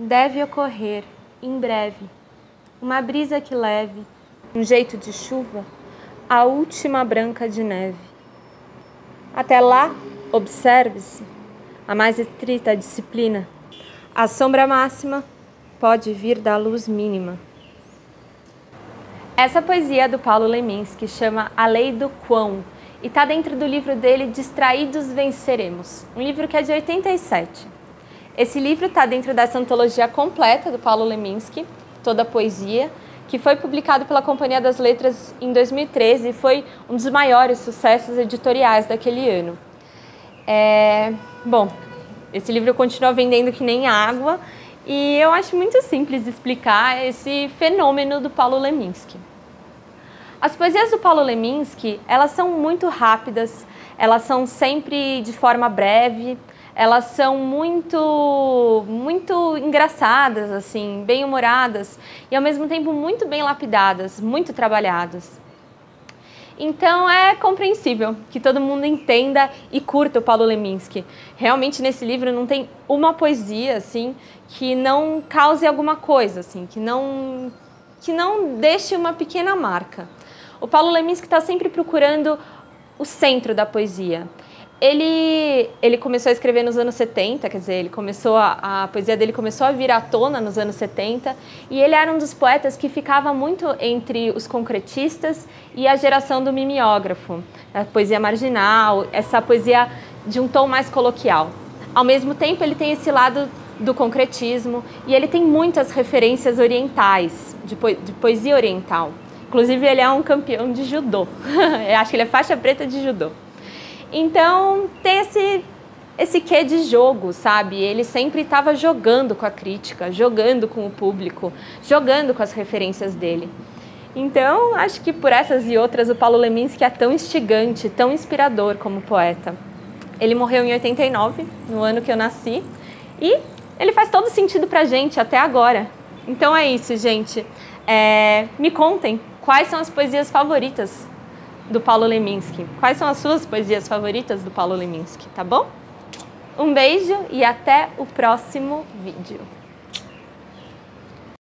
deve ocorrer em breve. Uma brisa que leve, um jeito de chuva, a última branca de neve. Até lá, observe-se a mais estrita disciplina. A sombra máxima pode vir da luz mínima. Essa poesia é do Paulo Leminski chama A Lei do Quão e está dentro do livro dele Distraídos Venceremos, um livro que é de 87. Esse livro está dentro dessa antologia completa do Paulo Leminski, toda a poesia, que foi publicado pela Companhia das Letras em 2013 e foi um dos maiores sucessos editoriais daquele ano. É... Bom, esse livro continua vendendo que nem água e eu acho muito simples explicar esse fenômeno do Paulo Leminski. As poesias do Paulo Leminski, elas são muito rápidas, elas são sempre de forma breve, elas são muito muito engraçadas assim, bem humoradas e ao mesmo tempo muito bem lapidadas, muito trabalhadas. Então é compreensível que todo mundo entenda e curta o Paulo Leminski. Realmente nesse livro não tem uma poesia assim que não cause alguma coisa assim, que não que não deixe uma pequena marca. O Paulo Leminski está sempre procurando o centro da poesia. Ele, ele começou a escrever nos anos 70, quer dizer, ele começou a, a poesia dele começou a vir à tona nos anos 70, e ele era um dos poetas que ficava muito entre os concretistas e a geração do mimeógrafo, a poesia marginal, essa poesia de um tom mais coloquial. Ao mesmo tempo, ele tem esse lado do concretismo e ele tem muitas referências orientais, de, po de poesia oriental. Inclusive, ele é um campeão de judô. Acho que ele é faixa preta de judô. Então, tem esse, esse quê de jogo, sabe? Ele sempre estava jogando com a crítica, jogando com o público, jogando com as referências dele. Então, acho que por essas e outras, o Paulo Leminski é tão instigante, tão inspirador como poeta. Ele morreu em 89, no ano que eu nasci, e ele faz todo sentido pra gente até agora. Então é isso, gente. É, me contem quais são as poesias favoritas do Paulo Leminski. Quais são as suas poesias favoritas do Paulo Leminski, tá bom? Um beijo e até o próximo vídeo.